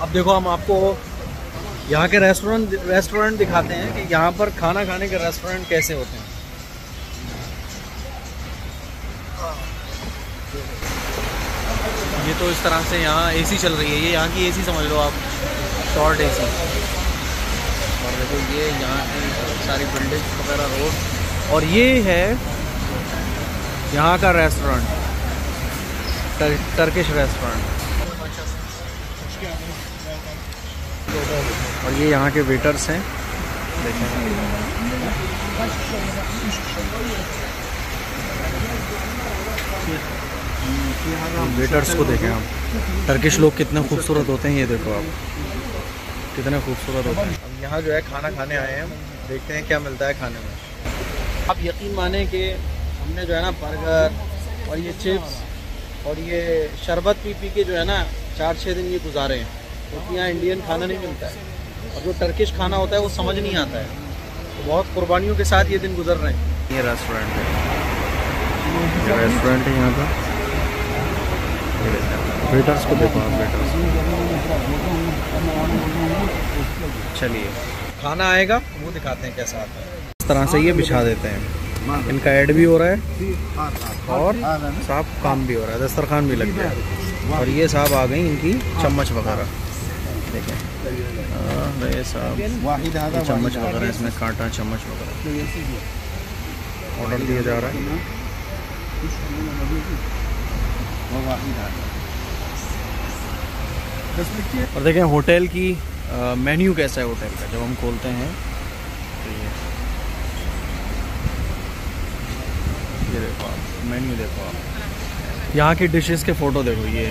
अब देखो हम आपको यहाँ के रेस्टोरेंट रेस्टोरेंट दिखाते हैं कि यहाँ पर खाना खाने के रेस्टोरेंट कैसे होते हैं। ये तो इस तरह से यहाँ एसी चल रही है। ये यहाँ की एसी समझ लो आप। शॉर्ट एसी और देखो ये यहाँ की सारी बिल्डिंग वगैरह रोड और ये है यहाँ का रेस्टोरेंट टर, टर्किश रेस्टोरेंट और ये यहाँ के वेटर्स हैं। वेटर्स को देखें आप। टर्किश लोग कितने खूबसूरत होते हैं, ये देखो आप। कितने खूबसूरत होते हैं। अब यहाँ जो है खाना खाने आए हैं। देखते हैं क्या मिलता है खाने में। आप यकीन माने कि हमने जो है ना बर्गर और ये चिप्स और ये शरबत पी पी के जो है ना चार छः दिन ये गुजारे हैं। क्योंकि यहाँ इंडियन खाना नहीं मिलता है। और जो टर्किश खाना होता है वो समझ नहीं आता है। तो बहुत कुर्बानियों के साथ ये दिन गुजर रहे हैं। ये रेस्टोरेंट है। ये रेस्टोरेंट है यहाँ का। वेटर्स को देखो आप वेटर्स चलिए। खाना आएगा वो दिखाते हैं कैसा आता है। इस तरह से ये बिछा देते हैं। इनका ऐड भी हो रहा है। और साहब काम भी हो रहा है। दस्तरखान भी लग गया। और ये साहब आ गई इनकी चम्मच वगैरह। देखें ये साहब। चम्मच वगैरह इसमें कांटा चम्मच वगैरह। ऑर्डर दिया जा रहा है। और देखें होटल की मेन्यू कैसा है होटल का जब हम खोलते हैं तो ये। ये देखो आप मेन्यू देखो आप। यहाँ की डिशेस के फ़ोटो देखो ये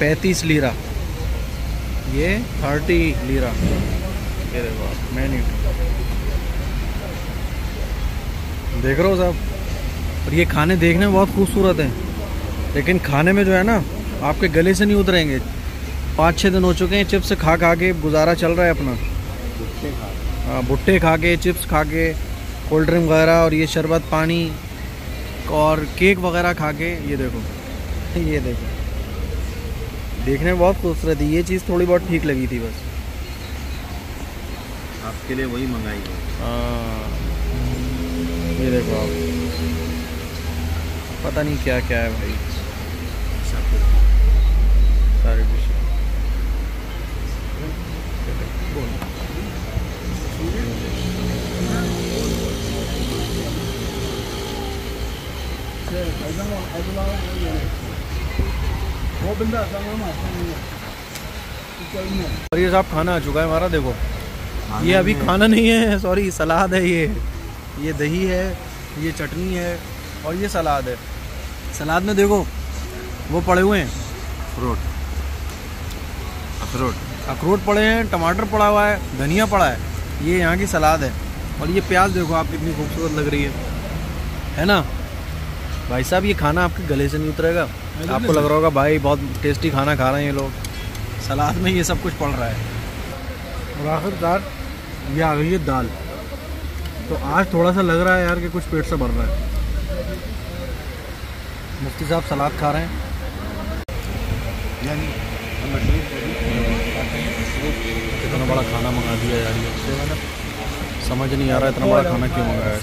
पैंतीस लीरा ये थर्टी लीरा ये देखो आप मेन्यू देख रहे हो साहब? और ये खाने देखने में बहुत खूबसूरत हैं। लेकिन खाने में जो है ना आपके गले से नहीं उतरेंगे। पाँच छः दिन हो चुके हैं चिप्स खा खा के गुजारा चल रहा है अपना। हाँ भुट्टे खा के चिप्स खा के कोल्ड ड्रिंक वगैरह और ये शरबत पानी। और केक वगैरह खा के ये देखो। ये देखो। देखने में बहुत खूबसूरत है। ये चीज़ थोड़ी बहुत ठीक लगी थी बस। आपके लिए वही मंगाई हाँ। ये देखो आप। पता नहीं क्या क्या है भाई। सारी और ये साहब खाना आ चुका है हमारा देखो। ये अभी खाना नहीं है सॉरी सलाद है ये। ये दही है ये चटनी है और ये सलाद है। सलाद में देखो वो पड़े हुए हैं। फ्रूट अखरोट। अखरोट पड़े हैं टमाटर पड़ा हुआ है धनिया पड़ा है। ये यहाँ की सलाद है। और ये प्याज देखो आप कितनी खूबसूरत लग रही है। है ना? भाई साहब ये खाना आपके गले से नहीं उतरेगा। आपको लग रहा होगा भाई बहुत टेस्टी खाना खा रहे हैं ये लोग। सलाद में ये सब कुछ पड़ रहा है। और आखिरकार ये आ गई है दाल। तो आज थोड़ा सा लग रहा है यार कि कुछ पेट से भर रहा है। मुफ्ती साहब सलाद खा रहे हैं। यानी इतना बड़ा खाना मंगा दिया यार ये। समझ नहीं आ रहा इतना बड़ा खाना क्यों मंगाया।